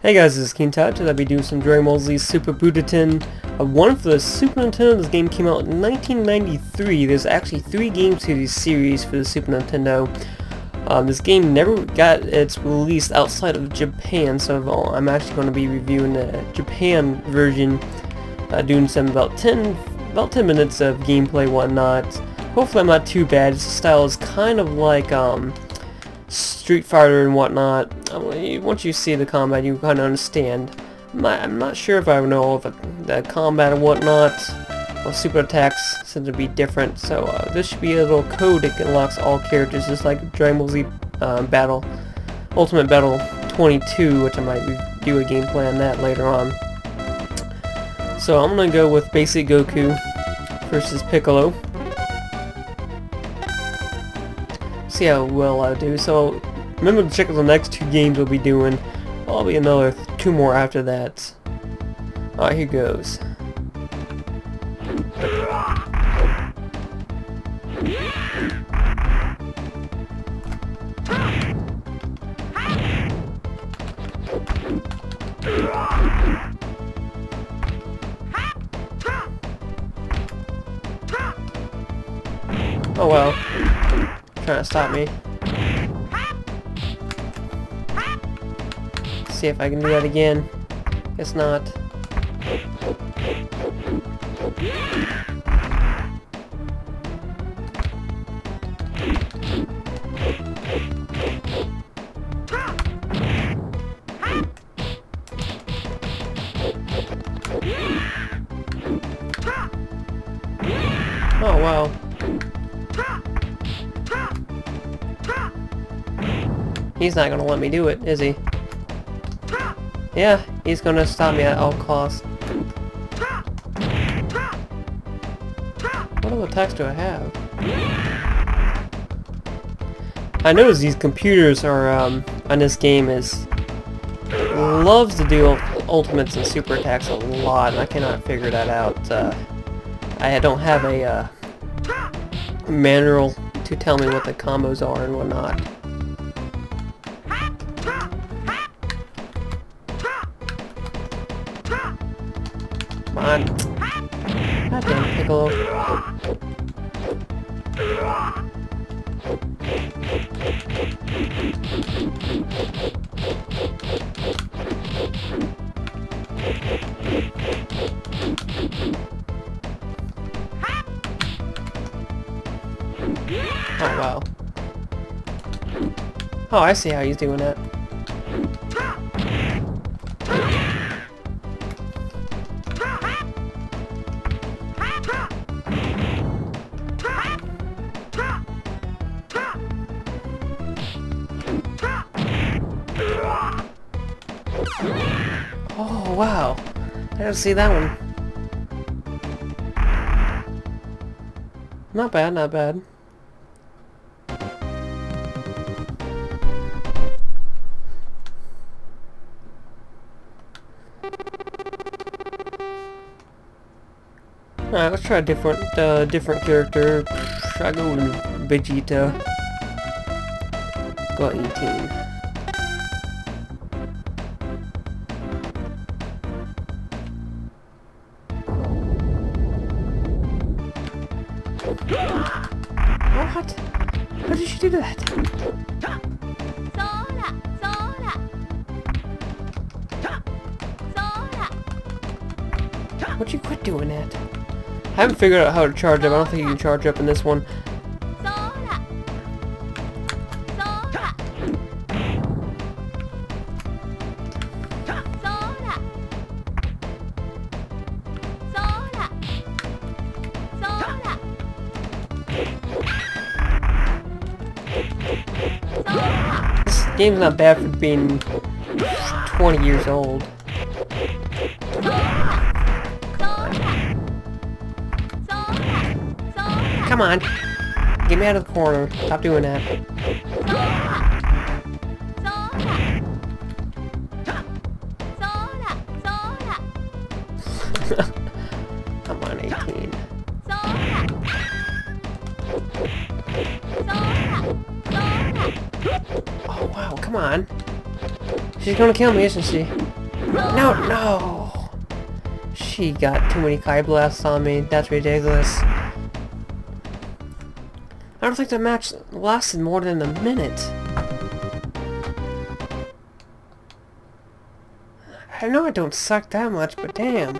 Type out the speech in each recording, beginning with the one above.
Hey guys, this is King Todd, and I'll be doing some Dragon Ball Z Super Butouden. Uh, one for the Super Nintendo. This game came out in 1993. There's actually three games to this series for the Super Nintendo. Um, this game never got its release outside of Japan, so I'm actually going to be reviewing the Japan version, uh, doing some about 10 about 10 minutes of gameplay, whatnot. Hopefully I'm not too bad. Its style is kind of like um, Street Fighter and whatnot, once you see the combat, you kind of understand. I'm not, sure if I know all the, the combat and whatnot. Well, super attacks since to be different, so uh, this should be a little code that unlocks all characters, just like Dragon Ball Z uh, Battle, Ultimate Battle 22, which I might do a gameplay on that later on. So I'm gonna go with basic Goku versus Piccolo. See how well I do. So remember to check out the next two games we'll be doing. I'll be another two more after that. Alright, here goes. Oh well trying to stop me. See if I can do that again. Guess not. He's not gonna let me do it, is he? Yeah, he's gonna stop me at all costs. What other attacks do I have? I notice these computers are, um, on this game is loves to do ultimates and super attacks a lot, and I cannot figure that out. Uh, I don't have a uh, manual to tell me what the combos are and whatnot. Oh wow. Oh, I see how he's doing that. Wow. I didn't see that one. Not bad, not bad. Alright, let's try a different, uh, different character. Try go with Vegeta. Got 18. Why'd you quit doing that? I haven't figured out how to charge up. I don't think you can charge up in this one. This game's not bad for being 20 years old. Come on. Get me out of the corner. Stop doing that. Come on, 18. Oh, wow, come on. She's gonna kill me, isn't she? No, no! She got too many Ki Blasts on me. That's ridiculous. I don't think the match lasted more than a minute. I know I don't suck that much, but damn.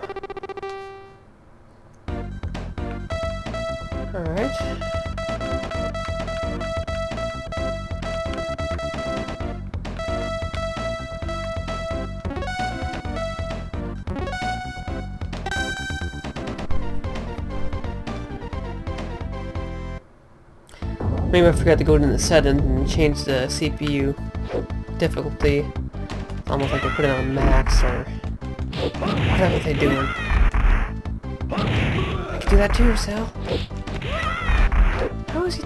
Alright. Maybe I forgot to go into the settings and change the CPU difficulty. Almost like I put it on max or whatever they're doing. I can do that too, Sal. How is he...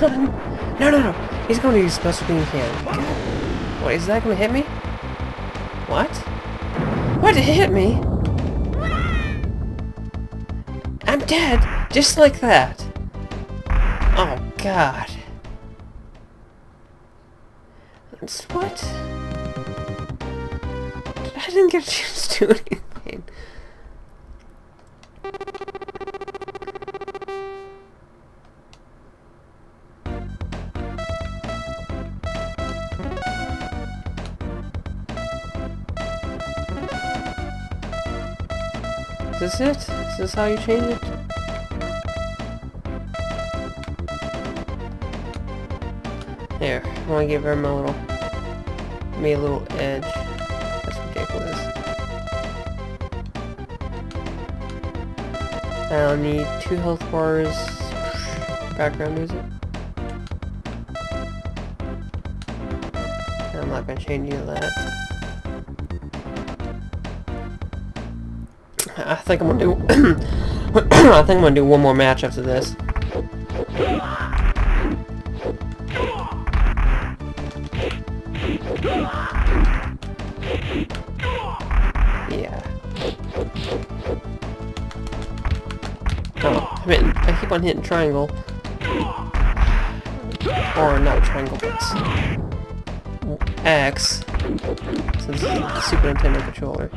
No, no, no. He's going to use special beam can. God. Wait, is that going to hit me? What? What? It hit me? I'm dead. Just like that. Oh, God. It's what? I didn't get a chance to do anything. Is this it? Is this how you change it? There, I want to give him a little, me a little edge. That's ridiculous. I'll need two health bars, background music. I'm not gonna change any of that. I think I'm gonna do. I think I'm gonna do one more match after this. Yeah. Oh, I I keep on hitting triangle. Or not triangle, but X. Since this is the Super Nintendo controller.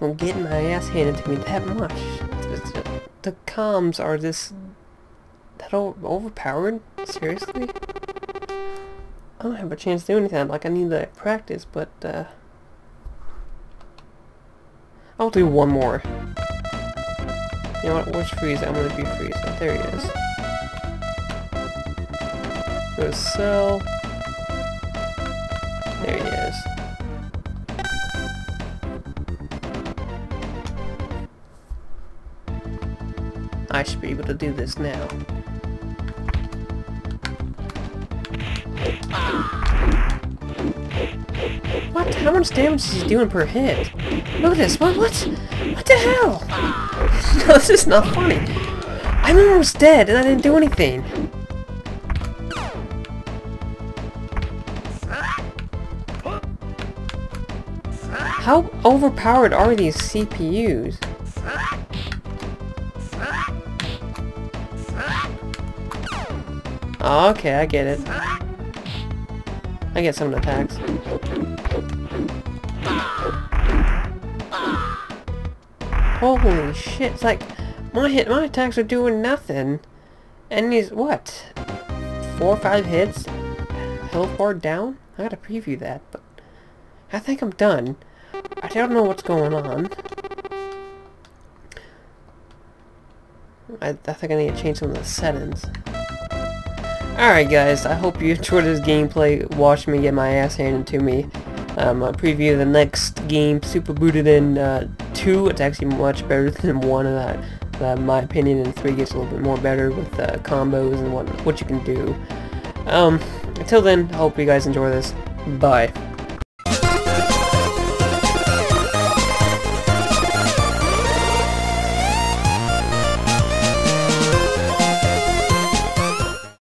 I'm getting my ass handed to me that much. It's- it's- The comms are this... that overpowered? Seriously? I don't have a chance to do anything. Like, I need to practice, but, uh... I'll do one more. You know what? Where's Frieza? I'm gonna do Frieza. There he is. Go to Cell. I should be able to do this now. What? How much damage is he doing per hit? Look at this. What? What? What the hell? no, this is not funny. I'm almost dead and I didn't do anything. How overpowered are these CPUs? Oh, okay, I get it. I get some attacks. Holy shit, it's like, my hit, my attacks are doing nothing. And these, what? Four or five hits? Health bar down? I gotta preview that, but... I think I'm done. I don't know what's going on. I, I think I need to change some of the settings. Alright guys, I hope you enjoyed this gameplay, watch me get my ass handed to me. Um, a preview the next game, Super Butoden uh, 2, it's actually much better than 1 of that. Uh, my opinion, and 3 gets a little bit more better with uh, combos and what, what you can do. Um, until then, I hope you guys enjoy this. Bye.